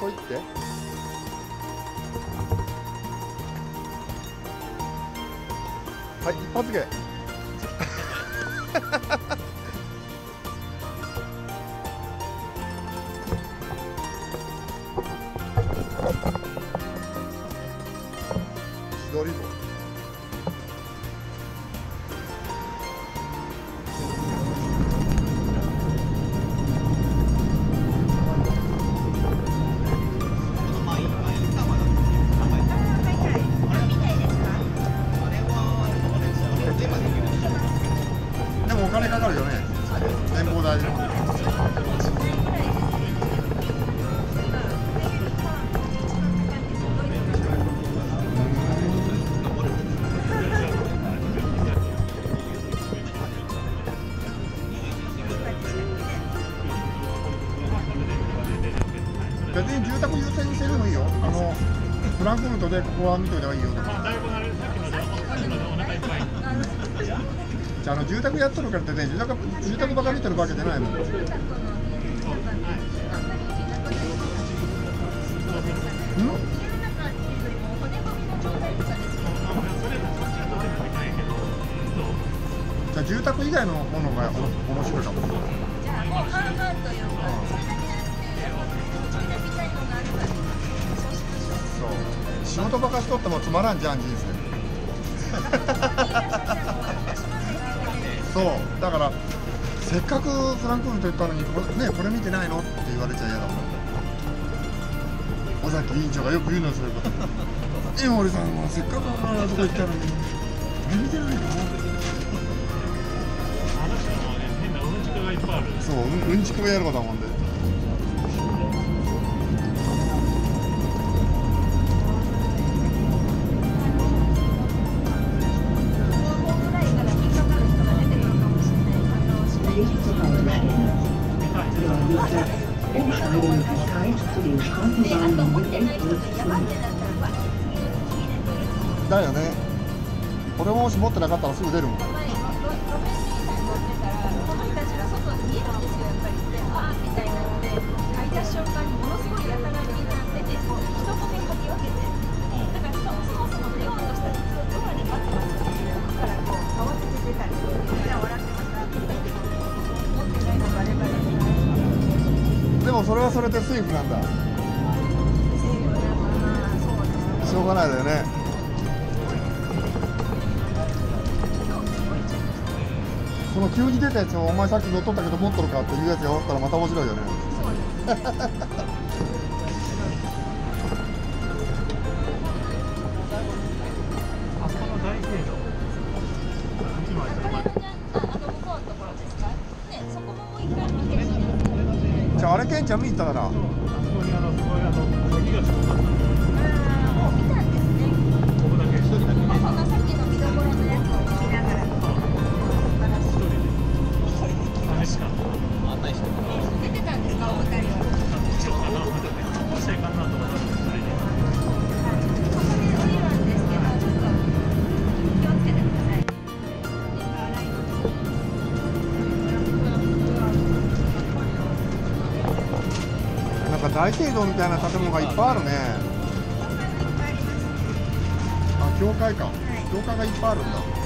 こ行って。はい一発芸。ランクフルトでここは見といた方がいいよとか。じゃああの住宅やっとるからってね住宅住宅ばかり見てるわけじゃないもん。じゃあ住宅以外のものがお面白いかもそう。仕事ばかしとってもつまらんじゃん人生そう。だからせっかくフランクフルト行ったのにこれ,、ね、これ見てないのって言われちゃ嫌だもん。尾崎委員長がよく言うのよそういうこと。え森さんもせっかくあそこ行ったのにこれ見てないの？そううんうんちくがやることだもんでだよね。俺もし持ってなかったらすぐ出るもん。でもそれはそれでセーフなんだ。しょうがないだよねその急に出たやつをお前さっき乗っとったけど持っとるかっていうやつがおったらまた面白いよね。じゃああれケンちゃん見に行ったから大聖堂みたいな建物がいっぱいあるね。あ教会か。教会がいっぱいあるんだ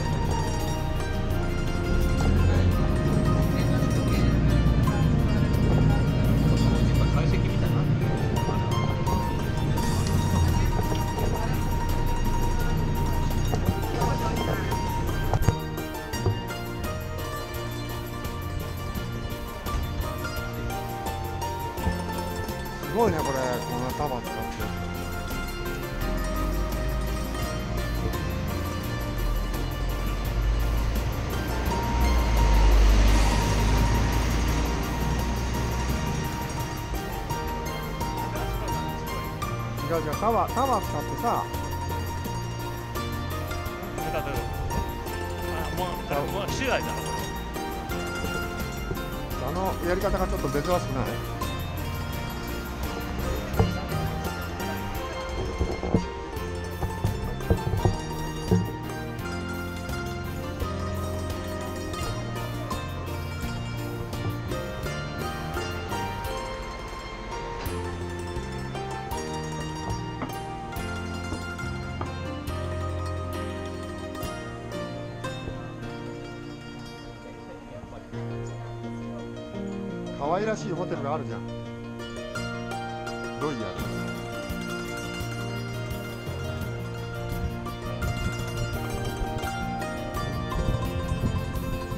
すごいねこれ。この束使って。違う違うタワータワー使ってさ。もう周来だろあのやり方がちょっと珍しくない？可愛らしいホテルがあるじゃん。ロイヤル。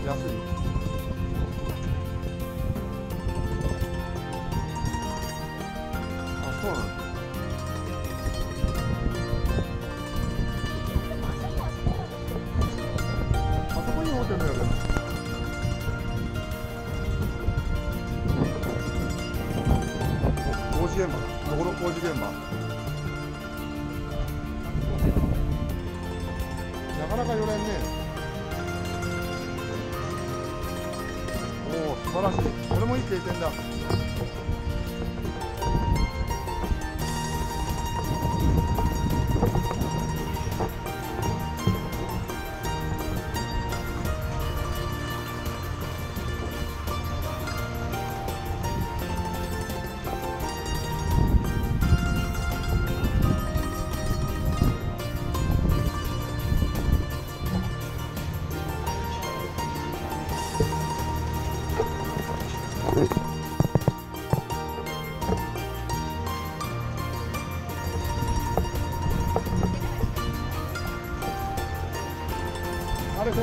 安い。道路工事現場。なかなか寄れんね。おお素晴らしい。これもいい経験だ。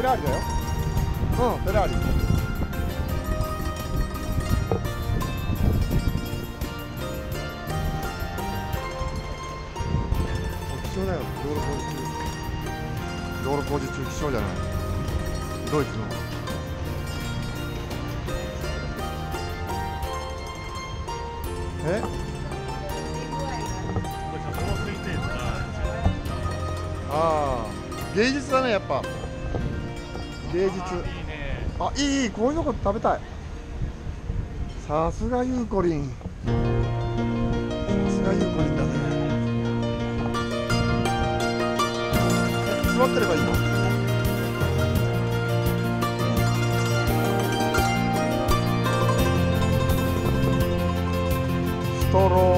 ェラーリだよ。うん。フェラーリ気象だよ。道路工事中。道路工事中気象じゃない。ドイツの。え？ああ芸術だねやっぱ芸術あいいねいいこういうのこ食べたい。さすがゆうこりん。さすがゆうこりんだね。座ってればいいの？ストロー。